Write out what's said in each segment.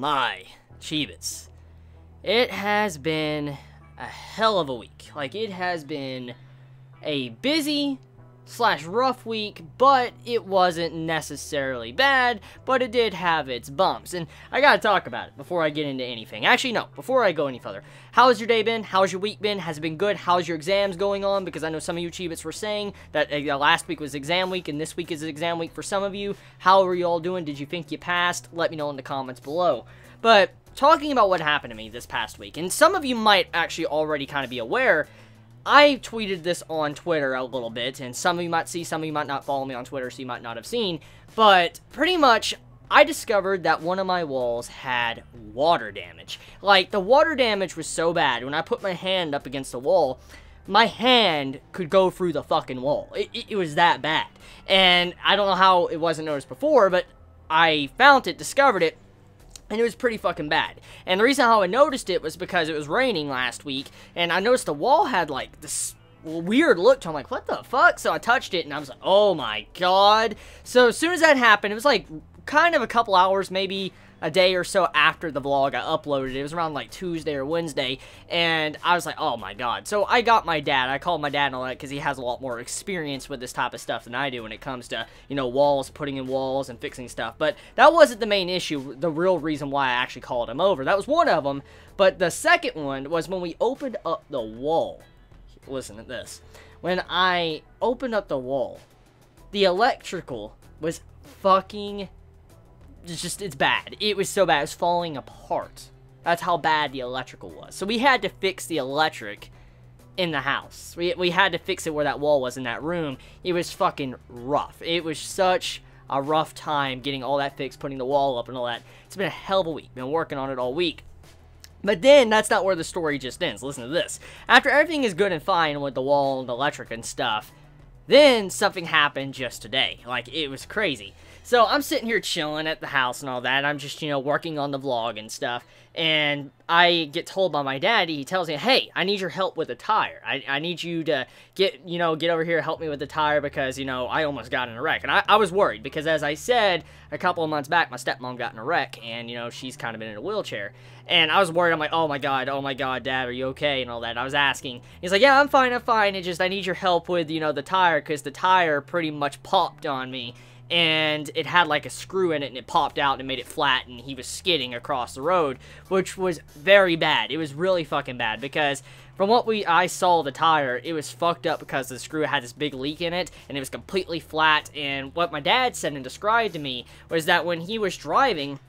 my, Chibits. It has been a hell of a week. Like, it has been a busy slash rough week, but it wasn't necessarily bad, but it did have its bumps. And I gotta talk about it before I get into anything. Actually, no, before I go any further. How's your day been? How's your week been? Has it been good? How's your exams going on? Because I know some of you Chibits were saying that uh, last week was exam week and this week is exam week for some of you. How are you all doing? Did you think you passed? Let me know in the comments below. But talking about what happened to me this past week, and some of you might actually already kind of be aware, I tweeted this on Twitter a little bit, and some of you might see, some of you might not follow me on Twitter, so you might not have seen, but pretty much I discovered that one of my walls had water damage. Like, the water damage was so bad, when I put my hand up against the wall, my hand could go through the fucking wall. It, it, it was that bad. And I don't know how it wasn't noticed before, but I found it, discovered it, and it was pretty fucking bad. And the reason how I noticed it was because it was raining last week, and I noticed the wall had like this weird look to I'm like, what the fuck? So I touched it, and I was like, oh my god. So as soon as that happened, it was like kind of a couple hours, maybe a day or so after the vlog I uploaded. It was around like Tuesday or Wednesday, and I was like, oh my god. So I got my dad. I called my dad and all that because he has a lot more experience with this type of stuff than I do when it comes to, you know, walls, putting in walls and fixing stuff. But that wasn't the main issue, the real reason why I actually called him over. That was one of them, but the second one was when we opened up the wall. Listen to this. When I opened up the wall, the electrical was fucking it's just, it's bad. It was so bad. It was falling apart. That's how bad the electrical was. So we had to fix the electric in the house. We, we had to fix it where that wall was in that room. It was fucking rough. It was such a rough time getting all that fixed, putting the wall up and all that. It's been a hell of a week. Been working on it all week. But then, that's not where the story just ends. Listen to this. After everything is good and fine with the wall and the electric and stuff, then something happened just today. Like, it was crazy. So I'm sitting here chilling at the house and all that. I'm just, you know, working on the vlog and stuff. And I get told by my daddy, he tells me, hey, I need your help with the tire. I, I need you to get, you know, get over here, help me with the tire because, you know, I almost got in a wreck. And I, I was worried because, as I said a couple of months back, my stepmom got in a wreck and, you know, she's kind of been in a wheelchair. And I was worried. I'm like, oh my God, oh my God, dad, are you okay? And all that. I was asking. He's like, yeah, I'm fine, I'm fine. It just, I need your help with, you know, the tire because the tire pretty much popped on me and it had like a screw in it and it popped out and made it flat and he was skidding across the road which was very bad. It was really fucking bad because from what we I saw the tire it was fucked up because the screw had this big leak in it and it was completely flat and what my dad said and described to me was that when he was driving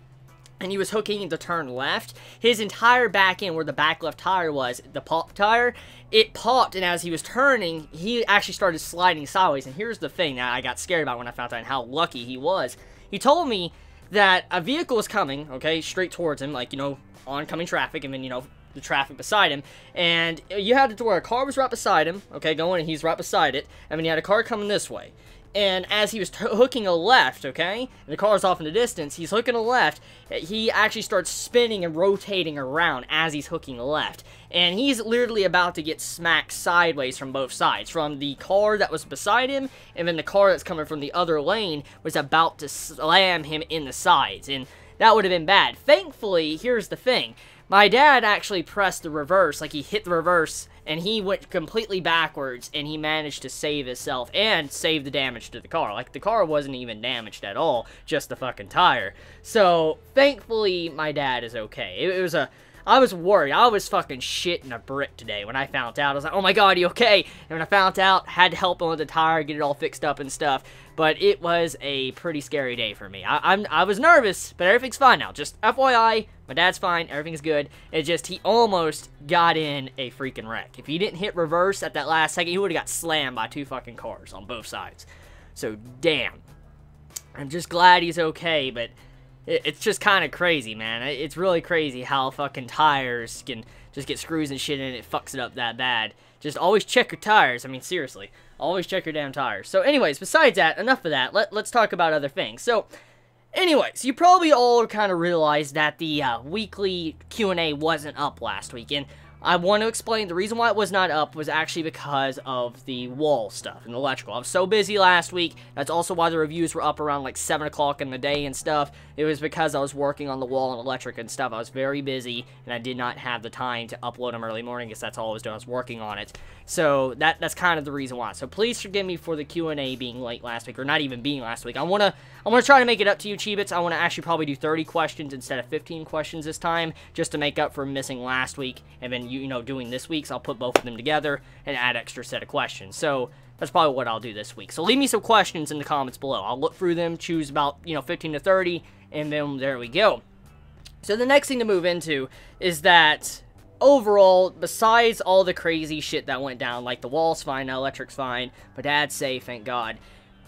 and he was hooking to turn left, his entire back end where the back left tire was, the pop tire, it popped, and as he was turning, he actually started sliding sideways. And here's the thing that I got scared about when I found out how lucky he was. He told me that a vehicle was coming, okay, straight towards him, like, you know, oncoming traffic, and then, you know, the traffic beside him, and you had it to where a car was right beside him, okay, going, and he's right beside it, and then you had a car coming this way and as he was hooking a left, okay, and the car's off in the distance, he's hooking a left, he actually starts spinning and rotating around as he's hooking a left. And he's literally about to get smacked sideways from both sides, from the car that was beside him, and then the car that's coming from the other lane was about to slam him in the sides, and that would have been bad. Thankfully, here's the thing, my dad actually pressed the reverse, like he hit the reverse and he went completely backwards and he managed to save himself and save the damage to the car. Like the car wasn't even damaged at all, just the fucking tire. So thankfully my dad is okay. It, it was a I was worried. I was fucking shitting a brick today when I found out. I was like, oh my god, you okay? And when I found out, had to help him with the tire, get it all fixed up and stuff. But it was a pretty scary day for me. I, I'm, I was nervous, but everything's fine now. Just FYI, my dad's fine, everything's good. It's just he almost got in a freaking wreck. If he didn't hit reverse at that last second, he would have got slammed by two fucking cars on both sides. So, damn. I'm just glad he's okay, but it's just kind of crazy, man. It's really crazy how fucking tires can just get screws and shit in and it fucks it up that bad. Just always check your tires. I mean, seriously. Always check your damn tires. So anyways, besides that, enough of that. Let, let's talk about other things. So, Anyways, you probably all kind of realized that the uh, weekly Q&A wasn't up last week, and I want to explain the reason why it was not up was actually because of the wall stuff and the electrical. I was so busy last week. That's also why the reviews were up around like 7 o'clock in the day and stuff. It was because I was working on the wall and electric and stuff. I was very busy and I did not have the time to upload them early morning because that's all I was doing. I was working on it. So that that's kind of the reason why. So please forgive me for the Q&A being late last week or not even being last week. I want to I want to try to make it up to you, Chibits. I want to actually probably do 30 questions instead of 15 questions this time just to make up for missing last week and then you, you know doing this week's. I'll put both of them together and add extra set of questions. So that's probably what I'll do this week. So leave me some questions in the comments below. I'll look through them, choose about, you know, 15 to 30, and then there we go. So the next thing to move into is that overall, besides all the crazy shit that went down, like the wall's fine, the electric's fine, but dad's safe, thank God,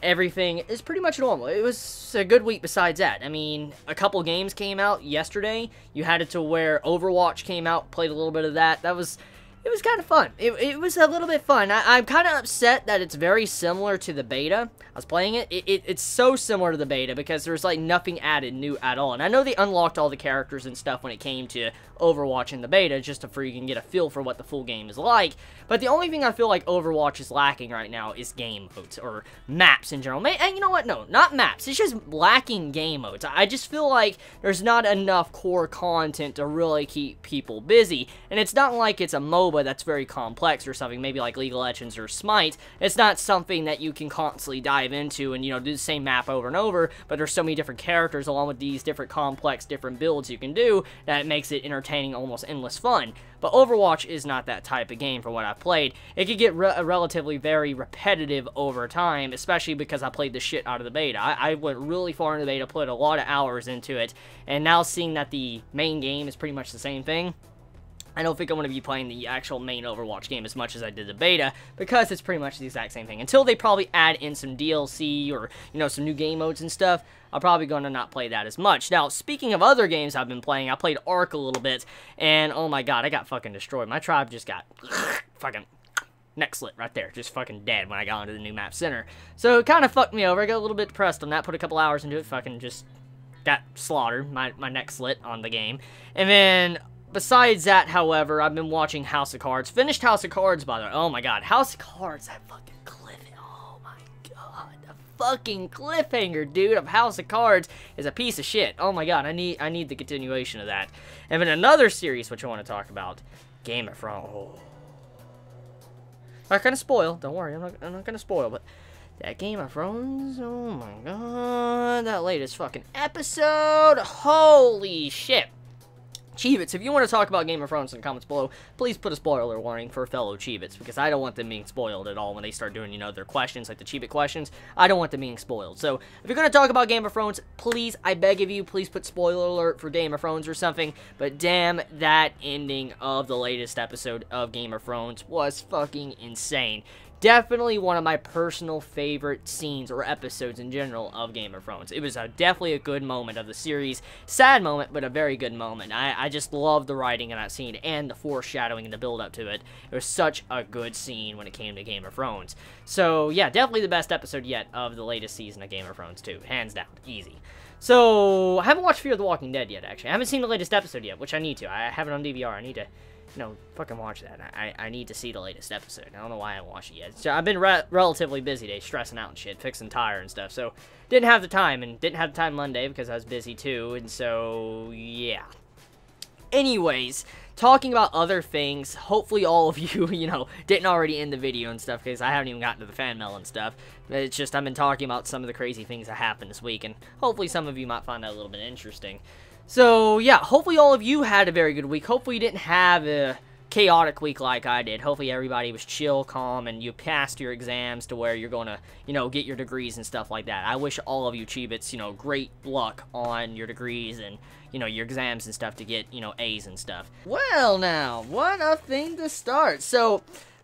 everything is pretty much normal. It was a good week besides that. I mean, a couple games came out yesterday. You had it to where Overwatch came out, played a little bit of that. That was it was kind of fun. It, it was a little bit fun. I, am kind of upset that it's very similar to the beta. I was playing it. It, it. It's so similar to the beta because there's like nothing added new at all. And I know they unlocked all the characters and stuff when it came to Overwatch in the beta just to for you can get a feel for what the full game is like. But the only thing I feel like Overwatch is lacking right now is game modes or maps in general. And you know what? No, not maps. It's just lacking game modes. I just feel like there's not enough core content to really keep people busy. And it's not like it's a mobile That's very complex or something, maybe like League of Legends or Smite, it's not something that you can constantly dive into and, you know, do the same map over and over, but there's so many different characters along with these different complex, different builds you can do that it makes it entertaining, almost endless fun. But Overwatch is not that type of game for what I've played. It could get re uh, relatively very repetitive over time, especially because I played the shit out of the beta. I, I went really far into the beta, put a lot of hours into it, and now seeing that the main game is pretty much the same thing, I don't think I'm going to be playing the actual main Overwatch game as much as I did the beta, because it's pretty much the exact same thing. Until they probably add in some DLC or, you know, some new game modes and stuff, I'm probably going to not play that as much. Now, speaking of other games I've been playing, I played Ark a little bit, and oh my god, I got fucking destroyed. My tribe just got fucking neck slit right there, just fucking dead when I got into the new map center. So it kind of fucked me over. I got a little bit depressed on that, put a couple hours into it, fucking just got slaughtered, my, my neck slit on the game. And then Besides that, however, I've been watching House of Cards. Finished House of Cards, by the way. Oh my god, House of Cards, that fucking cliffhanger. Oh my god, the fucking cliffhanger, dude, of House of Cards is a piece of shit. Oh my god, I need I need the continuation of that. And then another series which I want to talk about, Game of Thrones. Oh. I'm not gonna spoil. Don't worry, I'm not. I'm not gonna spoil. But that Game of Thrones. Oh my god, that latest fucking episode. Holy shit. Chibits, if you want to talk about Game of Thrones in the comments below, please put a spoiler warning for fellow Chibits, because I don't want them being spoiled at all when they start doing, you know, their questions, like the Chibit questions. I don't want them being spoiled. So, if you're going to talk about Game of Thrones, please, I beg of you, please put spoiler alert for Game of Thrones or something. But damn, that ending of the latest episode of Game of Thrones was fucking insane definitely one of my personal favorite scenes or episodes in general of Game of Thrones. It was a, definitely a good moment of the series. Sad moment, but a very good moment. I, I just love the writing in that scene and the foreshadowing and the build up to it. It was such a good scene when it came to Game of Thrones. So, yeah, definitely the best episode yet of the latest season of Game of Thrones, too. Hands down. Easy. So, I haven't watched Fear of the Walking Dead yet, actually. I haven't seen the latest episode yet, which I need to. I have it on DVR. I need to no, fucking watch that. I, I need to see the latest episode. I don't know why I haven't watched it yet. So I've been re relatively busy today, stressing out and shit, fixing tire and stuff. So didn't have the time, and didn't have the time Monday because I was busy too. And so yeah. Anyways, talking about other things. Hopefully all of you, you know, didn't already end the video and stuff because I haven't even gotten to the fan mail and stuff. It's just I've been talking about some of the crazy things that happened this week, and hopefully some of you might find that a little bit interesting. So, yeah, hopefully all of you had a very good week. Hopefully you didn't have a chaotic week like I did. Hopefully everybody was chill, calm, and you passed your exams to where you're going to, you know, get your degrees and stuff like that. I wish all of you Chibits, you know, great luck on your degrees and, you know, your exams and stuff to get, you know, A's and stuff. Well, now, what a thing to start. So,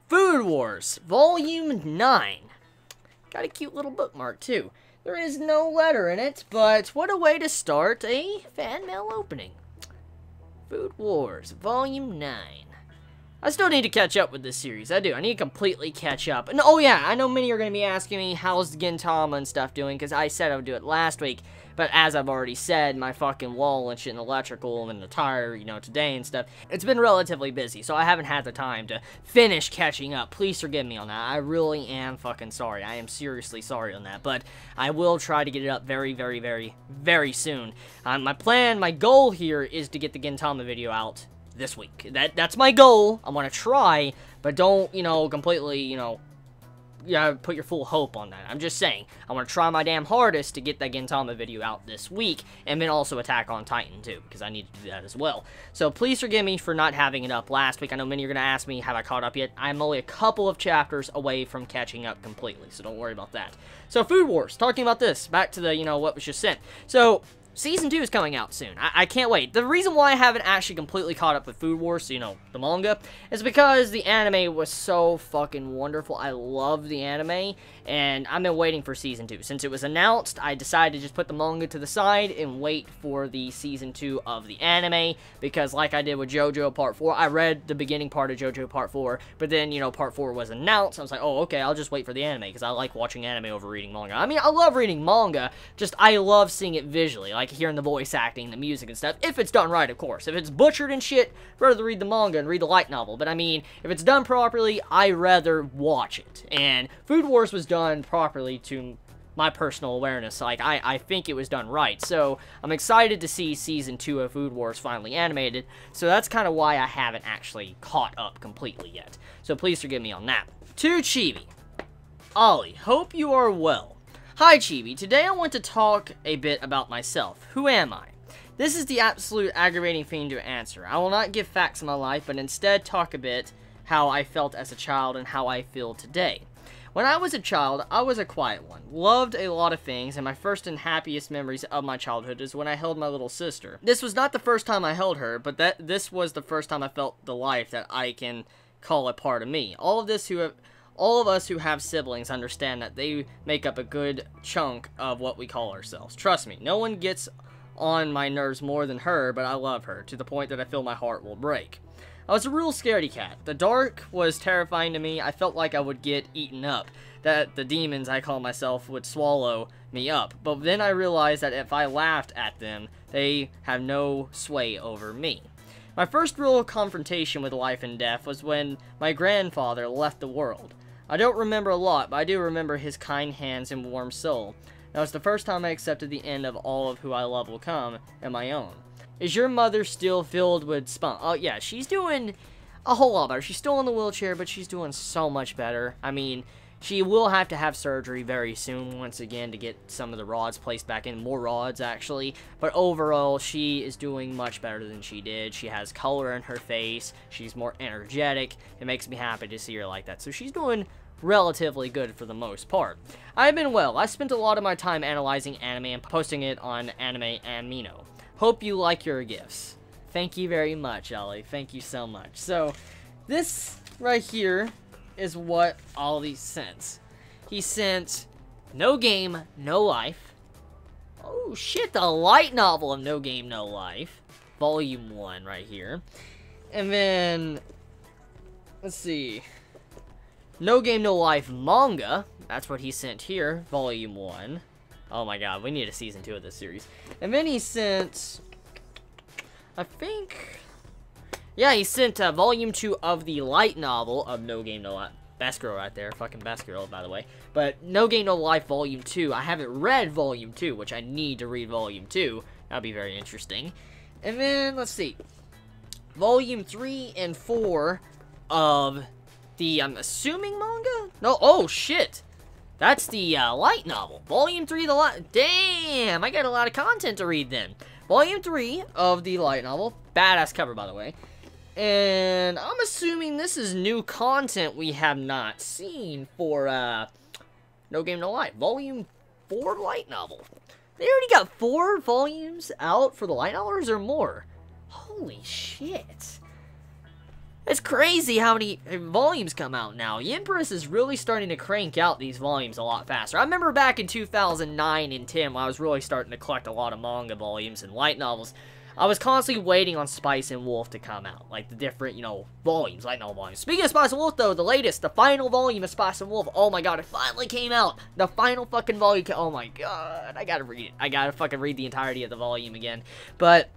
Food Wars, Volume 9. Got a cute little bookmark, too. There is no letter in it, but what a way to start a fan mail opening. Food Wars, Volume 9. I still need to catch up with this series. I do. I need to completely catch up. And oh yeah, I know many are going to be asking me how's Gintama and stuff doing because I said I would do it last week. But as I've already said, my fucking wall and shit and electrical and the tire, you know, today and stuff, it's been relatively busy, so I haven't had the time to finish catching up. Please forgive me on that. I really am fucking sorry. I am seriously sorry on that, but I will try to get it up very, very, very, very soon. Um, my plan, my goal here is to get the Gintama video out this week. That That's my goal. I want to try, but don't, you know, completely, you know, yeah, put your full hope on that. I'm just saying, I want to try my damn hardest to get that Gintama video out this week, and then also Attack on Titan, too, because I need to do that as well. So please forgive me for not having it up last week. I know many are going to ask me, have I caught up yet? I'm only a couple of chapters away from catching up completely, so don't worry about that. So, Food Wars, talking about this, back to the, you know, what was just sent. So, Season 2 is coming out soon. I, I, can't wait. The reason why I haven't actually completely caught up with Food Wars, you know, the manga, is because the anime was so fucking wonderful. I love the anime, and I've been waiting for Season 2. Since it was announced, I decided to just put the manga to the side and wait for the Season 2 of the anime, because like I did with JoJo Part 4, I read the beginning part of JoJo Part 4, but then, you know, Part 4 was announced, I was like, oh, okay, I'll just wait for the anime, because I like watching anime over reading manga. I mean, I love reading manga, just I love seeing it visually. Like, like hearing the voice acting, the music and stuff, if it's done right, of course. If it's butchered and shit, rather read the manga and read the light novel. But I mean, if it's done properly, I rather watch it. And Food Wars was done properly to my personal awareness. Like, I, I think it was done right. So, I'm excited to see Season 2 of Food Wars finally animated. So, that's kind of why I haven't actually caught up completely yet. So, please forgive me on that. To Chibi. Ollie, hope you are well. Hi Chibi, today I want to talk a bit about myself. Who am I? This is the absolute aggravating thing to answer. I will not give facts of my life, but instead talk a bit how I felt as a child and how I feel today. When I was a child, I was a quiet one. Loved a lot of things, and my first and happiest memories of my childhood is when I held my little sister. This was not the first time I held her, but that this was the first time I felt the life that I can call a part of me. All of this who have all of us who have siblings understand that they make up a good chunk of what we call ourselves. Trust me, no one gets on my nerves more than her, but I love her, to the point that I feel my heart will break. I was a real scaredy cat. The dark was terrifying to me. I felt like I would get eaten up, that the demons I call myself would swallow me up. But then I realized that if I laughed at them, they have no sway over me. My first real confrontation with life and death was when my grandfather left the world. I don't remember a lot, but I do remember his kind hands and warm soul. That was the first time I accepted the end of all of who I love will come and my own. Is your mother still filled with spunk? Oh, yeah, she's doing a whole lot better. She's still in the wheelchair, but she's doing so much better. I mean, she will have to have surgery very soon, once again, to get some of the rods placed back in. More rods, actually. But overall, she is doing much better than she did. She has color in her face. She's more energetic. It makes me happy to see her like that. So she's doing relatively good for the most part. I've been well. I spent a lot of my time analyzing anime and posting it on Anime Amino. Hope you like your gifts. Thank you very much, Ollie. Thank you so much. So, this right here is what Ollie sent. He sent No Game, No Life. Oh shit, the light novel of No Game, No Life. Volume 1 right here. And then, let's see. No Game No Life manga. That's what he sent here, volume 1. Oh my god, we need a season 2 of this series. And then he sent, I think, yeah, he sent uh, volume 2 of the light novel of No Game No Life. Best girl right there, fucking best girl, by the way. But No Game No Life Volume 2, I haven't read Volume 2, which I need to read Volume 2. That'll be very interesting. And then, let's see. Volume 3 and 4 of the, I'm assuming manga? No, oh shit. That's the uh, light novel. Volume 3 the light, damn, I got a lot of content to read then. Volume 3 of the light novel. Badass cover, by the way. And I'm assuming this is new content we have not seen for uh, No Game No Life. Volume 4 light novel. They already got four volumes out for the light novel, or more? Holy shit. It's crazy how many uh, volumes come out now. Yen Press is really starting to crank out these volumes a lot faster. I remember back in 2009 and 10 when I was really starting to collect a lot of manga volumes and light novels. I was constantly waiting on Spice and Wolf to come out, like the different, you know, volumes, light novel volumes. Speaking of Spice and Wolf, though, the latest, the final volume of Spice and Wolf, oh my god, it finally came out. The final fucking volume, oh my god, I gotta read it. I gotta fucking read the entirety of the volume again. But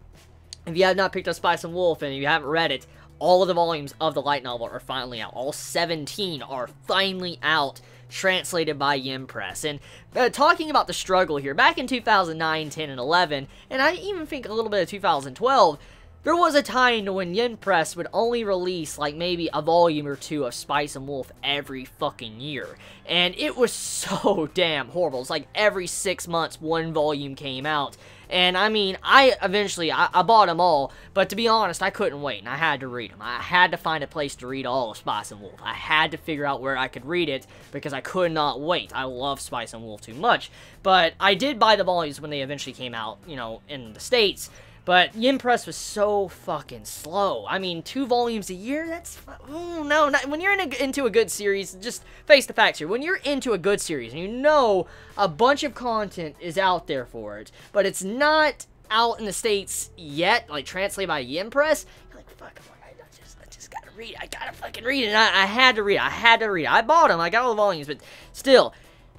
if you have not picked up Spice and Wolf and you haven't read it, all of the volumes of the light novel are finally out. All 17 are finally out, translated by Yen Press. And uh, talking about the struggle here, back in 2009, 10, and 11, and I even think a little bit of 2012, there was a time when Yen Press would only release like maybe a volume or two of Spice and Wolf every fucking year. And it was so damn horrible. It's like every six months one volume came out. And I mean, I eventually, I, I, bought them all, but to be honest, I couldn't wait, and I had to read them. I had to find a place to read all of Spice and Wolf. I had to figure out where I could read it, because I could not wait. I love Spice and Wolf too much. But I did buy the volumes when they eventually came out, you know, in the States, but Yen Press was so fucking slow. I mean, two volumes a year? That's... Oh, no, not, when you're in a, into a good series, just face the facts here. When you're into a good series and you know a bunch of content is out there for it, but it's not out in the States yet, like translated by Yen Press, you're like, fuck, I just, I just gotta read. I gotta fucking read it. I, I had to read it. I had to read it. I bought them. I got all the volumes, but still,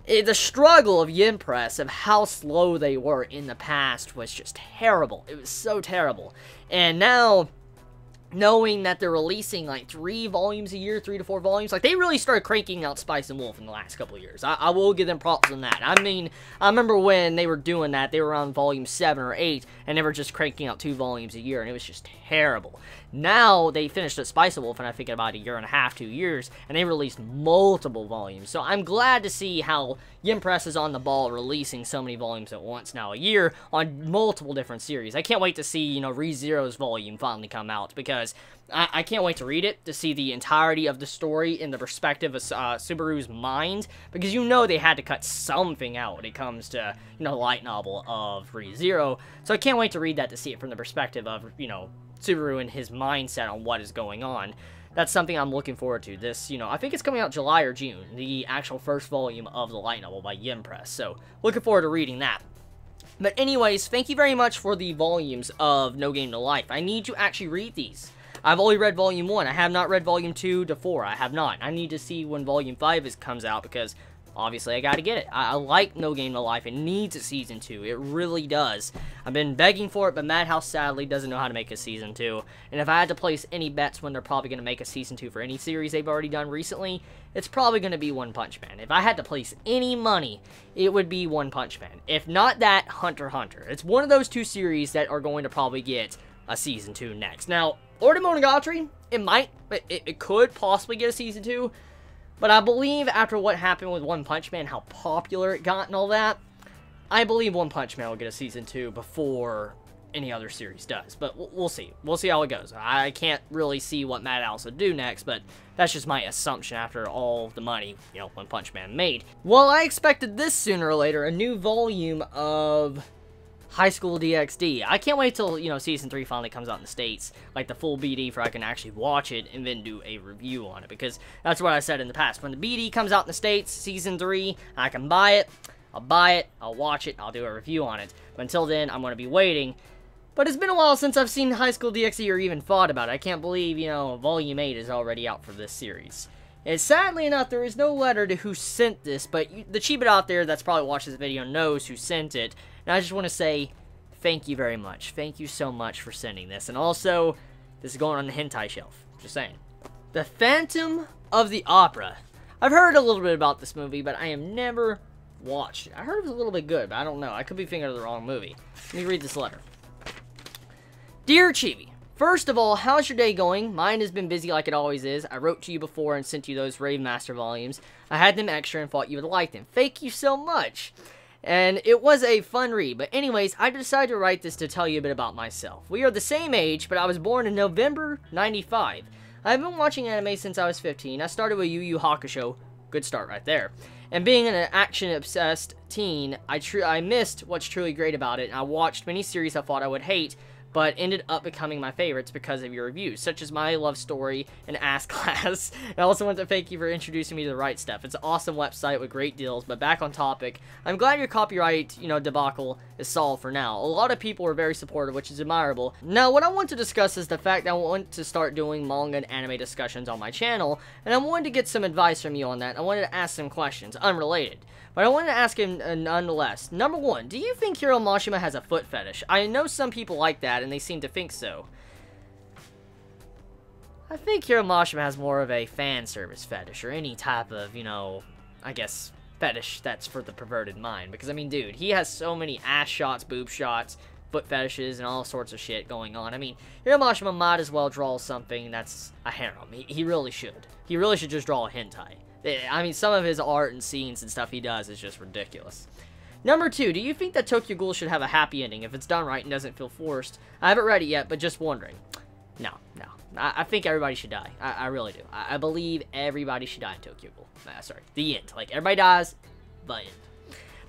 it, the struggle of Yen Press of how slow they were in the past was just terrible. It was so terrible. And now, knowing that they're releasing like three volumes a year, three to four volumes, like they really started cranking out Spice and Wolf in the last couple years. I, I, will give them props on that. I mean, I remember when they were doing that, they were on volume seven or eight, and they were just cranking out two volumes a year, and it was just terrible. Now they finished at Spice Wolf, and I think about a year and a half, two years, and they released multiple volumes. So I'm glad to see how Yen Press is on the ball, releasing so many volumes at once now a year on multiple different series. I can't wait to see you know ReZero's volume finally come out because I, I can't wait to read it to see the entirety of the story in the perspective of uh, Subaru's mind because you know they had to cut something out when it comes to you know light novel of ReZero. So I can't wait to read that to see it from the perspective of you know Subaru and his mindset on what is going on. That's something I'm looking forward to. This, you know, I think it's coming out July or June, the actual first volume of the light novel by Yen Press. So, looking forward to reading that. But anyways, thank you very much for the volumes of No Game No Life. I need to actually read these. I've only read Volume 1. I have not read Volume 2 to 4. I have not. I need to see when Volume 5 is, comes out because obviously I gotta get it. I, I, like No Game No Life. It needs a Season 2. It really does. I've been begging for it, but Madhouse sadly doesn't know how to make a Season 2. And if I had to place any bets when they're probably gonna make a Season 2 for any series they've already done recently, it's probably gonna be One Punch Man. If I had to place any money, it would be One Punch Man. If not that, Hunter Hunter. It's one of those two series that are going to probably get a Season 2 next. Now, Ode Monogatari, it might, it, it could possibly get a Season 2, but I believe after what happened with One Punch Man, how popular it got and all that, I believe One Punch Man will get a season two before any other series does. But we'll see. We'll see how it goes. I can't really see what Madhouse will do next, but that's just my assumption after all the money, you know, One Punch Man made. Well, I expected this sooner or later, a new volume of High School DxD. I can't wait till, you know, Season 3 finally comes out in the States, like the full BD, for I can actually watch it and then do a review on it, because that's what I said in the past. When the BD comes out in the States, Season 3, I can buy it, I'll buy it, I'll watch it, I'll do a review on it. But until then, I'm going to be waiting. But it's been a while since I've seen High School DxD or even thought about it. I can't believe, you know, Volume 8 is already out for this series. And sadly enough, there is no letter to who sent this, but the Chibit out there that's probably watched this video knows who sent it. And I just want to say thank you very much. Thank you so much for sending this. And also, this is going on the hentai shelf. Just saying. The Phantom of the Opera. I've heard a little bit about this movie, but I have never watched it. I heard it was a little bit good, but I don't know. I could be thinking of the wrong movie. Let me read this letter. Dear Chibi, First of all, how's your day going? Mine has been busy like it always is. I wrote to you before and sent you those Rave Master volumes. I had them extra and thought you would like them. Thank you so much. And it was a fun read. But anyways, I decided to write this to tell you a bit about myself. We are the same age, but I was born in November 95. I've been watching anime since I was 15. I started with Yu Yu Hakusho. Good start right there. And being an action-obsessed teen, I, I missed what's truly great about it. I watched many series I thought I would hate, but ended up becoming my favorites because of your reviews, such as My Love Story and Ass Class. I also want to thank you for introducing me to the Right Stuf. It's an awesome website with great deals, but back on topic, I'm glad your copyright, you know, debacle is solved for now. A lot of people were very supportive, which is admirable. Now, what I want to discuss is the fact that I want to start doing manga and anime discussions on my channel, and I wanted to get some advice from you on that. I wanted to ask some questions, unrelated. But I wanted to ask him uh, nonetheless. Number one, do you think Hiro Mashima has a foot fetish? I know some people like that, and they seem to think so. I think Hiro Mashima has more of a fan service fetish, or any type of, you know, I guess, fetish that's for the perverted mind. Because, I mean, dude, he has so many ass shots, boob shots, foot fetishes, and all sorts of shit going on. I mean, Hiro Mashima might as well draw something that's a harem. He, he really should. He really should just draw a hentai. Eh, I mean, some of his art and scenes and stuff he does is just ridiculous. Number two, do you think that Tokyo Ghoul should have a happy ending if it's done right and doesn't feel forced? I haven't read it yet, but just wondering. No, no. I, I think everybody should die. I, I really do. I, I, believe everybody should die in Tokyo Ghoul. Uh, sorry, the end. Like, everybody dies, the end.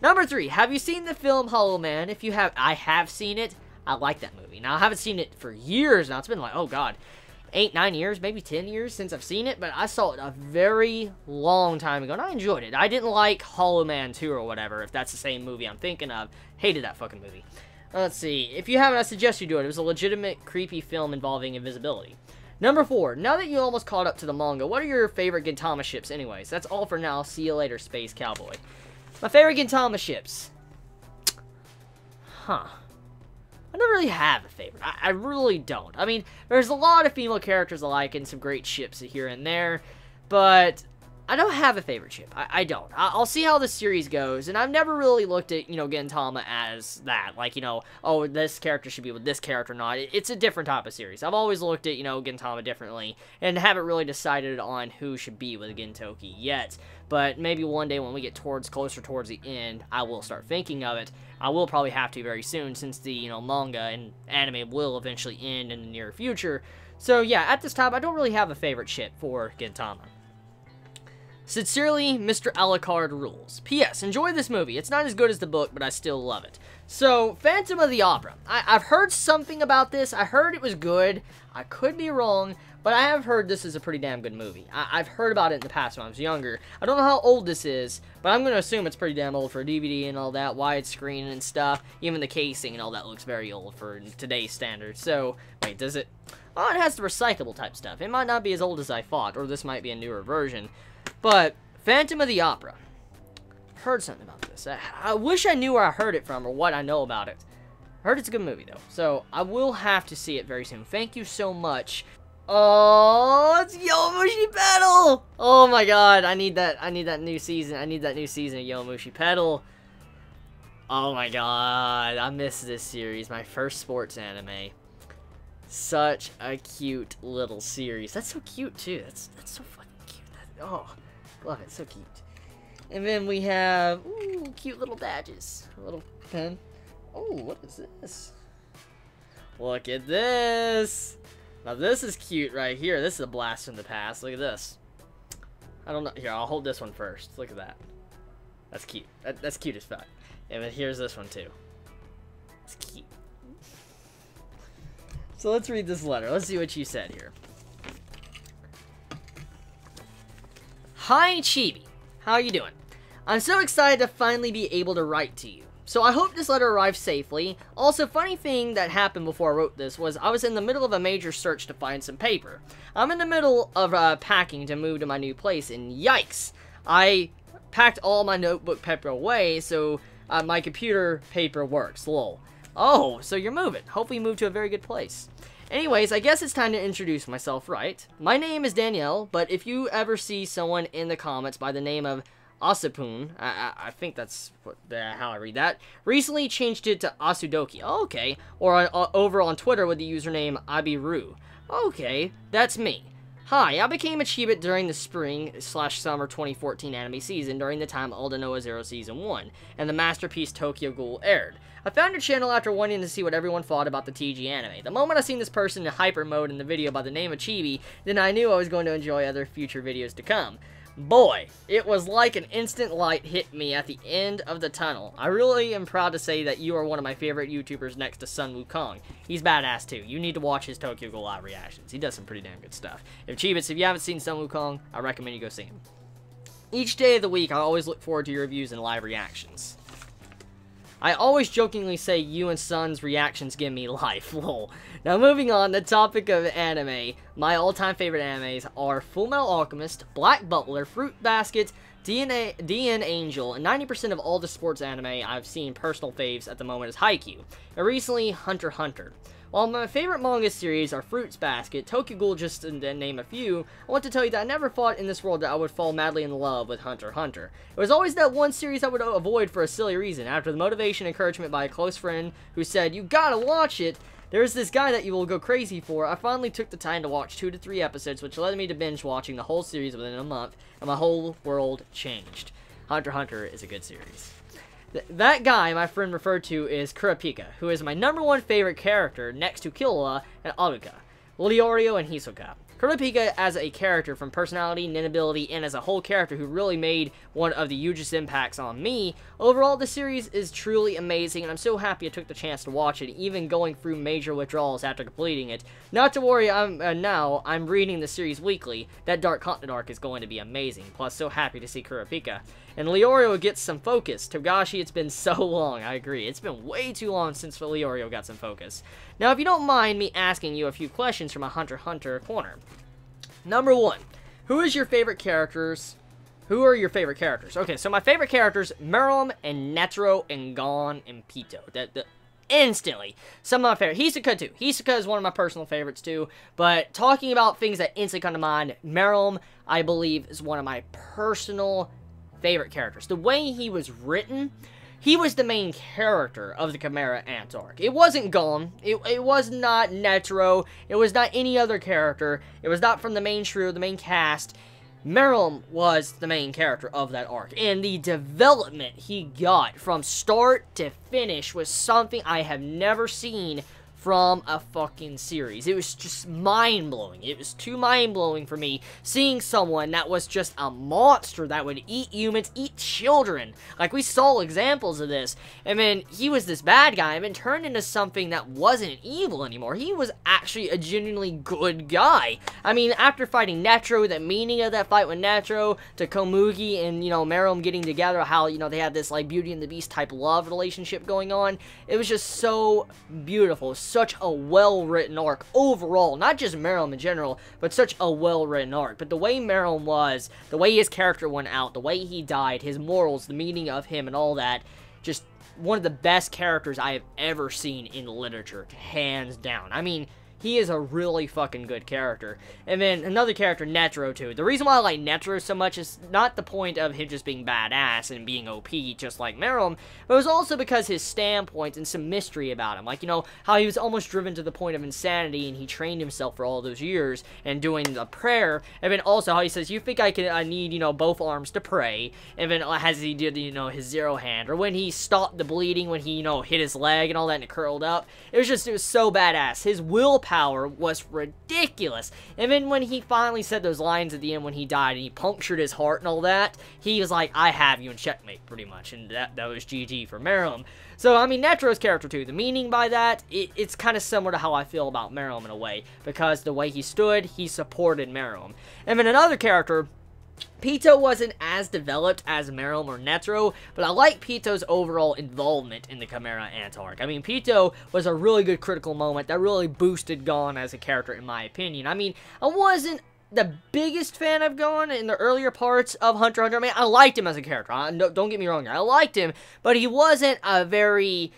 Number three, have you seen the film Hollow Man? If you have, I have seen it. I like that movie. Now, I haven't seen it for years now. It's been like, oh god, eight, nine years, maybe ten years since I've seen it, but I saw it a very long time ago, and I enjoyed it. I didn't like Hollow Man 2 or whatever, if that's the same movie I'm thinking of. Hated that fucking movie. Uh, let's see. If you haven't, I suggest you do it. It was a legitimate, creepy film involving invisibility. Number four, now that you almost caught up to the manga, what are your favorite Gintama ships anyways? That's all for now. See you later, Space Cowboy. My favorite Gintama ships. Huh. I don't really have a favorite. I, I, really don't. I mean, there's a lot of female characters I like and some great ships here and there, but I don't have a favorite ship. I, I don't. I, will see how the series goes, and I've never really looked at, you know, Gintama as that. Like, you know, oh, this character should be with this character, or not. It, it's a different type of series. I've always looked at, you know, Gintama differently, and haven't really decided on who should be with Gintoki yet. But maybe one day when we get towards closer towards the end, I will start thinking of it. I will probably have to very soon since the, you know, manga and anime will eventually end in the near future. So yeah, at this time, I don't really have a favorite ship for Gintama. Sincerely, Mr. Alucard rules. P.S. Enjoy this movie. It's not as good as the book, but I still love it. So, Phantom of the Opera. I have heard something about this. I heard it was good. I could be wrong, but I have heard this is a pretty damn good movie. I have heard about it in the past when I was younger. I don't know how old this is, but I'm going to assume it's pretty damn old for a DVD and all that, widescreen and stuff. Even the casing and all that looks very old for today's standards. So, wait, does it... Oh, it has the recyclable type stuff. It might not be as old as I thought, or this might be a newer version. But, Phantom of the Opera. Heard something about this. I, I wish I knew where I heard it from or what I know about it. Heard it's a good movie, though. So, I will have to see it very soon. Thank you so much Oh, it's Yowamushi Pedal! Oh my god, I need that, I need that new season, I need that new season of Yowamushi Pedal. Oh my god, I miss this series, my first sports anime. Such a cute little series. That's so cute too, that's that's so fucking cute. That, oh, love it, so cute. And then we have, ooh, cute little badges. A little pen. Oh, what is this? Look at this! Now this is cute right here. This is a blast from the past. Look at this. I don't know. Here, I'll hold this one first. Look at that. That's cute. That, that's cute as fuck. And then here's this one too. It's cute. So let's read this letter. Let's see what you said here. Hi, Chibi. How are you doing? I'm so excited to finally be able to write to you. So I hope this letter arrives safely. Also, funny thing that happened before I wrote this was I was in the middle of a major search to find some paper. I'm in the middle of uh, packing to move to my new place, and yikes! I packed all my notebook paper away, so uh, my computer paper works, lol. Oh, so you're moving. Hopefully you move to a very good place. Anyways, I guess it's time to introduce myself, right? My name is Danielle, but if you ever see someone in the comments by the name of Asapun, I, I, I, think that's what, how I read that, recently changed it to Asudoki. Oh, okay. Or on, uh, over on Twitter with the username Abiru. Okay, that's me. Hi, I became a Chibit during the spring slash summer 2014 anime season during the time Aldnoah Zero Season 1, and the masterpiece Tokyo Ghoul aired. I found your channel after wanting to see what everyone thought about the TG anime. The moment I seen this person in hyper mode in the video by the name of Chibi, then I knew I was going to enjoy other future videos to come. Boy, it was like an instant light hit me at the end of the tunnel. I really am proud to say that you are one of my favorite YouTubers next to Sun Wukong. He's badass too. You need to watch his Tokyo Ghoul live reactions. He does some pretty damn good stuff. If Chibits, if you haven't seen Sun Wukong, I recommend you go see him. Each day of the week, I always look forward to your reviews and live reactions. I always jokingly say you and Sun's reactions give me life, lol. Now moving on, the topic of anime. My all-time favorite animes are Full Metal Alchemist, Black Butler, Fruit Basket, DNA, DN Angel, and 90% of all the sports anime I've seen personal faves at the moment is Haikyuu, and recently Hunter Hunter. While my favorite manga series are Fruits Basket, Tokyo Ghoul just to name a few, I want to tell you that I never thought in this world that I would fall madly in love with Hunter Hunter. It was always that one series I would avoid for a silly reason. After the motivation and encouragement by a close friend who said, you gotta watch it, there's this guy that you will go crazy for. I finally took the time to watch two to three episodes, which led me to binge watching the whole series within a month, and my whole world changed. Hunter Hunter is a good series. Th that guy my friend referred to is Kurapika, who is my number one favorite character next to Killua and Alluka, Leorio and Hisoka. Kurapika as a character from personality, ability, and as a whole character who really made one of the hugest impacts on me, overall the series is truly amazing and I'm so happy I took the chance to watch it, even going through major withdrawals after completing it. Not to worry, I'm uh, now, I'm reading the series weekly. That Dark Continent arc is going to be amazing, plus so happy to see Kurapika. And Leorio gets some focus. Togashi, it's been so long, I agree. It's been way too long since Leorio got some focus. Now, if you don't mind me asking you a few questions from a Hunter Hunter corner. Number one, who is your favorite characters? Who are your favorite characters? Okay, so my favorite characters, Meruem and Netero and Gon and Pitou. That, instantly. Some of my favorite. Hisoka too. Hisoka is one of my personal favorites too. But talking about things that instantly come to mind, Meruem, I believe, is one of my personal favorite characters. The way he was written, he was the main character of the Chimera Ant arc. It wasn't Gon. It, it was not Netero. It was not any other character. It was not from the main shrew, the main cast. Meruem was the main character of that arc, and the development he got from start to finish was something I have never seen from a fucking series. It was just mind-blowing. It was too mind-blowing for me seeing someone that was just a monster that would eat humans, eat children. Like, we saw examples of this. And then he was this bad guy and then turned into something that wasn't evil anymore. He was actually a genuinely good guy. I mean, after fighting Netero, the meaning of that fight with Netero, to Komugi and, you know, Meruem getting together, how, you know, they had this, like, Beauty and the Beast type love relationship going on. It was just so beautiful, such a well-written arc overall. Not just Meruem in general, but such a well-written arc. But the way Meruem was, the way his character went out, the way he died, his morals, the meaning of him, and all that, just one of the best characters I have ever seen in literature, hands down. I mean, he is a really fucking good character. And then another character, Netero, too. The reason why I like Netero so much is not the point of him just being badass and being OP just like Meruem, but it was also because his standpoint and some mystery about him. Like, you know, how he was almost driven to the point of insanity and he trained himself for all those years and doing the prayer. And then also how he says, you think I can, I need, you know, both arms to pray. And then uh, as he did, you know, his zero hand. Or when he stopped the bleeding, when he, you know, hit his leg and all that and it curled up. It was just, it was so badass. His willpower power was ridiculous. And then when he finally said those lines at the end when he died and he punctured his heart and all that, he was like, I have you in checkmate, pretty much. And that, that was GG for Meruem. So, I mean, Netero's character, too. The meaning by that, it, it's kind of similar to how I feel about Meruem in a way. Because the way he stood, he supported Meruem. And then another character Pitou wasn't as developed as Meruem or Netero, but I like Pitou's overall involvement in the Chimera Ant arc. I mean, Pitou was a really good critical moment that really boosted Gon as a character, in my opinion. I mean, I wasn't the biggest fan of Gon in the earlier parts of Hunter Hunter. I mean, I liked him as a character. I, no, don't get me wrong. I liked him, but he wasn't a very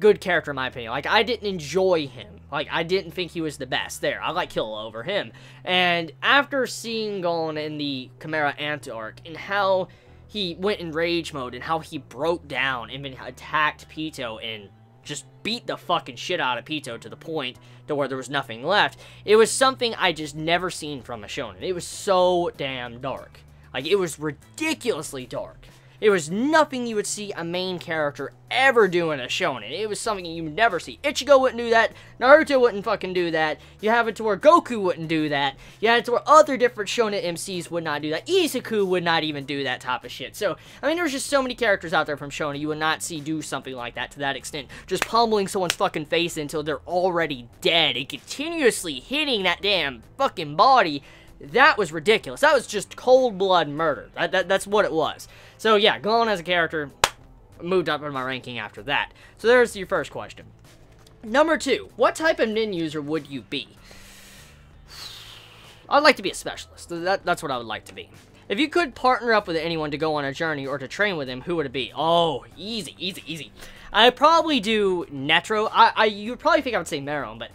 good character in my opinion. Like, I didn't enjoy him. Like, I didn't think he was the best. There, I like Killua over him. And after seeing Gon in the Chimera Ant arc, and how he went in rage mode, and how he broke down and then attacked Pitou and just beat the fucking shit out of Pitou to the point to where there was nothing left, it was something I just never seen from a shonen. It was so damn dark. Like, it was ridiculously dark. It was nothing you would see a main character ever do in a shonen. It was something you would never see. Ichigo wouldn't do that. Naruto wouldn't fucking do that. You have it to where Goku wouldn't do that. You had it to where other different shonen MCs would not do that. Izuku would not even do that type of shit. So, I mean, there's just so many characters out there from shonen you would not see do something like that to that extent. Just pummeling someone's fucking face until they're already dead and continuously hitting that damn fucking body that was ridiculous. That was just cold blood murder. That, that, that's what it was. So yeah, Gon as a character moved up in my ranking after that. So there's your first question. Number two, what type of Nen user would you be? I'd like to be a specialist. That, that's what I would like to be. If you could partner up with anyone to go on a journey or to train with him, who would it be? Oh, easy, easy, easy. I'd probably do Netero. I, I, you'd probably think I would say Meruem, but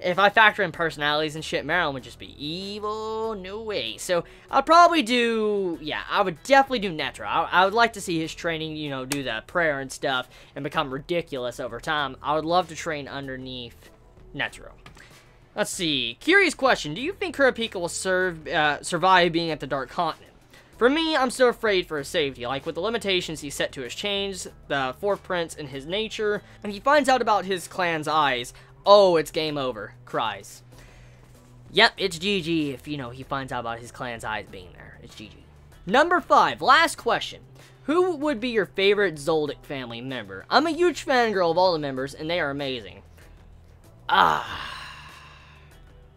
if I factor in personalities and shit, Meruem would just be evil, no way. So I'd probably do, yeah, I would definitely do Netero. I, I, would like to see his training, you know, do the prayer and stuff and become ridiculous over time. I would love to train underneath Netero. Let's see. Curious question. Do you think Kurapika will serve, uh, survive being at the Dark Continent? For me, I'm still afraid for his safety, like with the limitations he set to his chains, the fourth prince and his nature, and he finds out about his clan's eyes, oh, it's game over, cries. Yep, it's GG if, you know, he finds out about his clan's eyes being there. It's GG. Number five, last question. Who would be your favorite Zoldyck family member? I'm a huge fangirl of all the members, and they are amazing. Ah.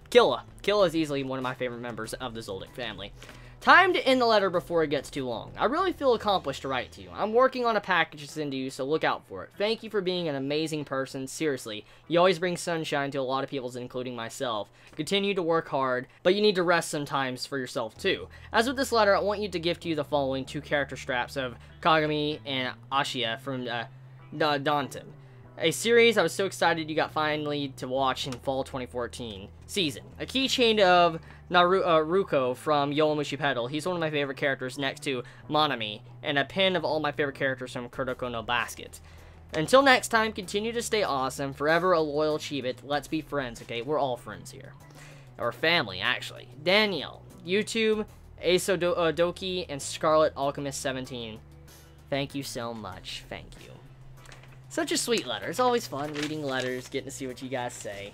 Killua. Killua is easily one of my favorite members of the Zoldyck family. Time to end the letter before it gets too long. I really feel accomplished to write to you. I'm working on a package to send to you, so look out for it. Thank you for being an amazing person. Seriously, you always bring sunshine to a lot of people, including myself. Continue to work hard, but you need to rest sometimes for yourself too. As with this letter, I want you to gift you the following two character straps of Kagami and Ashia from uh, Danton a series I was so excited you got finally to watch in fall 2014 season. A keychain of Naruko uh, from Yowamushi Pedal. He's one of my favorite characters next to Manami, and a pin of all my favorite characters from Kuroko no Basket. Until next time, continue to stay awesome. Forever a loyal Chibit. Let's be friends, okay? We're all friends here. Or family, actually. Daniel, YouTube, Aso Do uh, Doki, and Scarlet Alchemist 17. Thank you so much. Thank you. Such a sweet letter. It's always fun reading letters, getting to see what you guys say.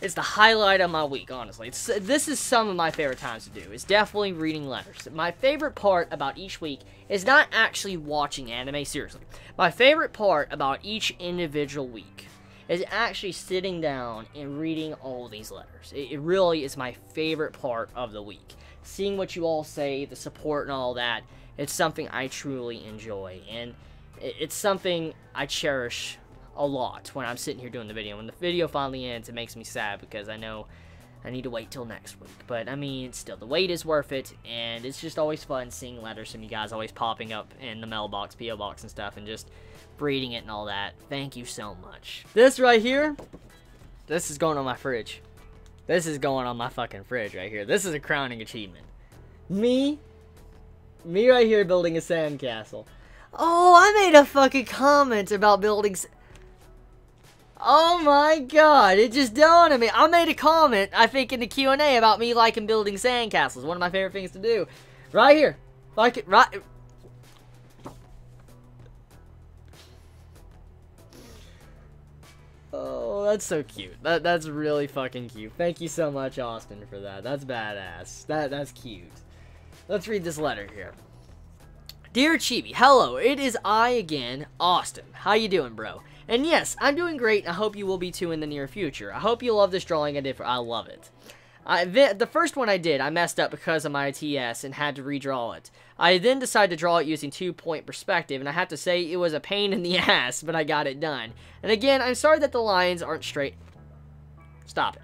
It's the highlight of my week, honestly. It's, this is some of my favorite times to do. It's definitely reading letters. My favorite part about each week is not actually watching anime, seriously. My favorite part about each individual week is actually sitting down and reading all these letters. It, it really is my favorite part of the week. Seeing what you all say, the support and all that, it's something I truly enjoy. And it's something I cherish a lot when I'm sitting here doing the video. When the video finally ends, it makes me sad because I know I need to wait till next week. But, I mean, still, the wait is worth it, and it's just always fun seeing letters from you guys always popping up in the mailbox, P.O. box, and stuff, and just reading it and all that. Thank you so much. This right here, this is going on my fridge. This is going on my fucking fridge right here. This is a crowning achievement. Me, me right here building a sandcastle. Oh, I made a fucking comment about buildings. Oh my god, it just dawned on me. I made a comment, I think, in the Q&A about me liking building sandcastles. One of my favorite things to do. Right here. Like it, right... Oh, that's so cute. That That's really fucking cute. Thank you so much, Austin, for that. That's badass. That That's cute. Let's read this letter here. Dear Chibi, hello, it is I again, Austin. How you doing, bro? And yes, I'm doing great, I hope you will be too in the near future. I hope you love this drawing I did for I love it. I, the first one I did, I messed up because of my TS and had to redraw it. I then decided to draw it using two-point perspective, and I have to say it was a pain in the ass, but I got it done. And again, I'm sorry that the lines aren't straight. Stop it.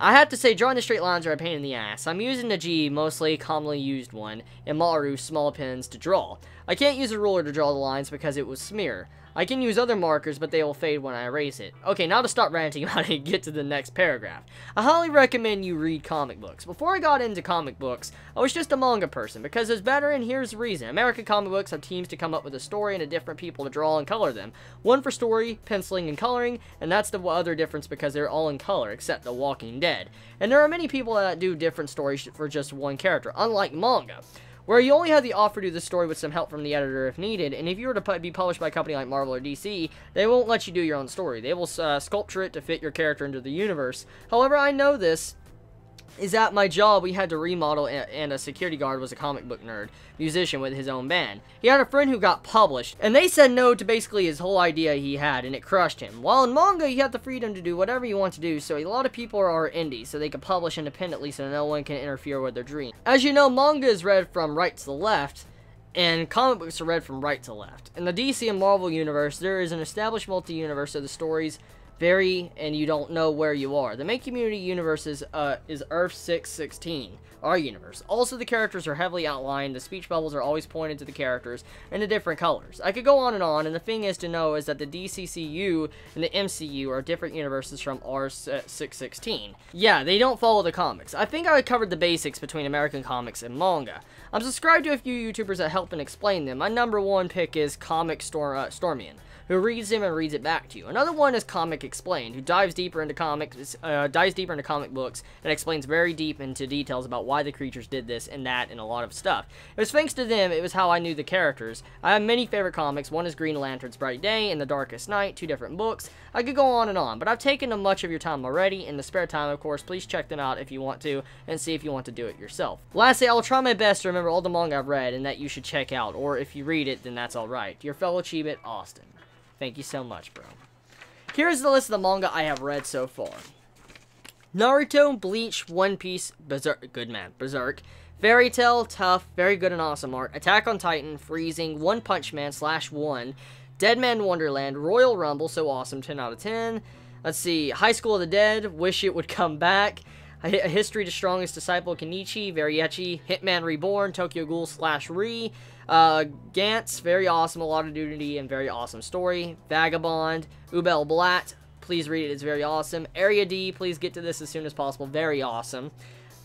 I have to say, drawing the straight lines are a pain in the ass. I'm using the G, mostly commonly used one, and Maru small pens to draw. I can't use a ruler to draw the lines because it was smear. I can use other markers, but they will fade when I erase it. Okay, now to stop ranting about it and get to the next paragraph. I highly recommend you read comic books. Before I got into comic books, I was just a manga person, because it's better, and here's the reason. American comic books have teams to come up with a story and a different people to draw and color them. One for story, penciling, and coloring, and that's the other difference because they're all in color, except The Walking Dead. And there are many people that do different stories for just one character, unlike manga where you only have the offer to do the story with some help from the editor if needed, and if you were to be published by a company like Marvel or DC, they won't let you do your own story. They will uh, sculpture it to fit your character into the universe. However, I know this is at my job we had to remodel and a security guard was a comic book nerd musician with his own band. He had a friend who got published and they said no to basically his whole idea he had and it crushed him. While in manga you have the freedom to do whatever you want to do so a lot of people are indie so they can publish independently so no one can interfere with their dream. As you know manga is read from right to left and comic books are read from right to left. In the DC and Marvel universe, there is an established multi-universe of the stories vary and you don't know where you are. The main community universe is, uh, is Earth 616, our universe. Also, the characters are heavily outlined, the speech bubbles are always pointed to the characters, in the different colors. I could go on and on, and the thing is to know is that the DCCU and the MCU are different universes from R616. Yeah, they don't follow the comics. I think I covered the basics between American comics and manga. I'm subscribed to a few YouTubers that help and explain them. My number one pick is Comic Storm uh, Stormian who reads them and reads it back to you. Another one is Comic Explained, who dives deeper into comics, uh, dives deeper into comic books and explains very deep into details about why the creatures did this and that and a lot of stuff. It was thanks to them, it was how I knew the characters. I have many favorite comics. One is Green Lantern's Bright Day and The Darkest Night, two different books. I could go on and on, but I've taken up much of your time already. In the spare time, of course, please check them out if you want to and see if you want to do it yourself. Lastly, I will try my best to remember all the manga I've read and that you should check out, or if you read it, then that's alright. Your fellow Chibit, Austin. Thank you so much, bro. Here's the list of the manga I have read so far. Naruto, Bleach, One Piece, Berserk, good man, Berserk, Fairy Tail, Tough, very good and awesome art, Attack on Titan, Freezing, One Punch Man slash 1, Dead Man Wonderland, Royal Rumble, so awesome, 10 out of 10. Let's see, High School of the Dead, Wish It Would Come Back, A History to Strongest Disciple, Kenichi, very ecchi, Hitman Reborn, Tokyo Ghoul slash Re, uh, Gantz, very awesome, a lot of nudity and very awesome story. Vagabond, Ubel Blatt, please read it, it's very awesome. Area D, please get to this as soon as possible, very awesome.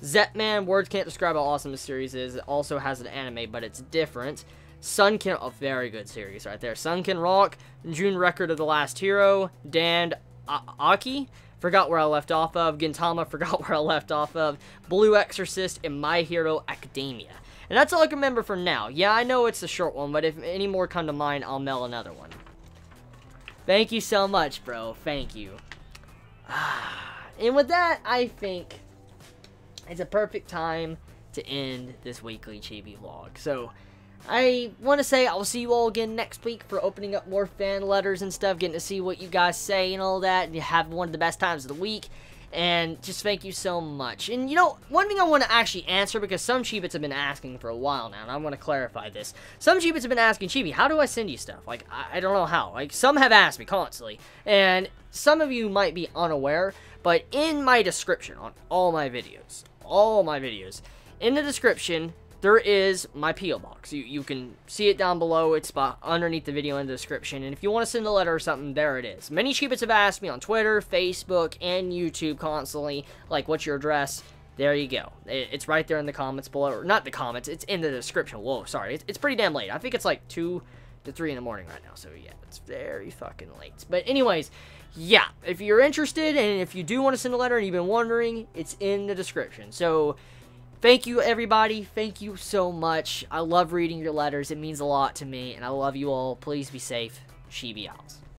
Zetman, words can't describe how awesome this series is. It also has an anime, but it's different. Sun Can, a very good series right there. Sunken Rock, June Record of the Last Hero, Dan Aki, forgot where I left off of. Gintama, forgot where I left off of. Blue Exorcist, and My Hero Academia. And that's all I can remember for now. Yeah, I know it's a short one, but if any more come to mind, I'll mail another one. Thank you so much, bro. Thank you. And with that, I think it's a perfect time to end this weekly Chibi vlog. So, I want to say I'll see you all again next week for opening up more fan letters and stuff, getting to see what you guys say and all that, and have one of the best times of the week. And just thank you so much. And you know, one thing I want to actually answer, because some Chibits have been asking for a while now, and I want to clarify this. Some Chibits have been asking, Chibi, how do I send you stuff? Like, I, I don't know how. Like, some have asked me constantly. And some of you might be unaware, but in my description on all my videos, all my videos, in the description, there is my P.O. Box. You, you can see it down below. It's underneath the video in the description. And if you want to send a letter or something, there it is. Many Chibits have asked me on Twitter, Facebook, and YouTube constantly, like, what's your address? There you go. It, it's right there in the comments below. Or not the comments, it's in the description. Whoa, sorry. It's, it's pretty damn late. I think it's like 2 to 3 in the morning right now. So, yeah, it's very fucking late. But anyways, yeah, if you're interested and if you do want to send a letter and you've been wondering, it's in the description. So, Thank you, everybody. Thank you so much. I love reading your letters. It means a lot to me, and I love you all. Please be safe. Chibi out.